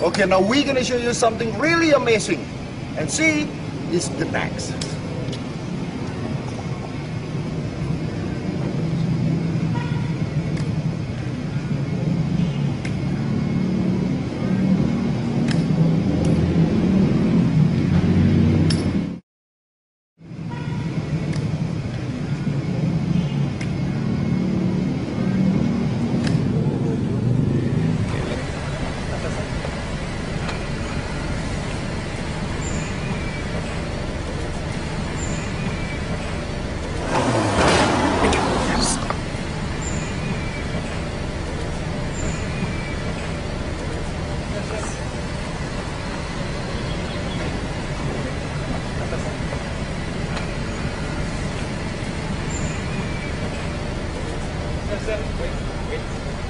Okay, now we're gonna show you something really amazing. And see, is the bags. Wait, wait.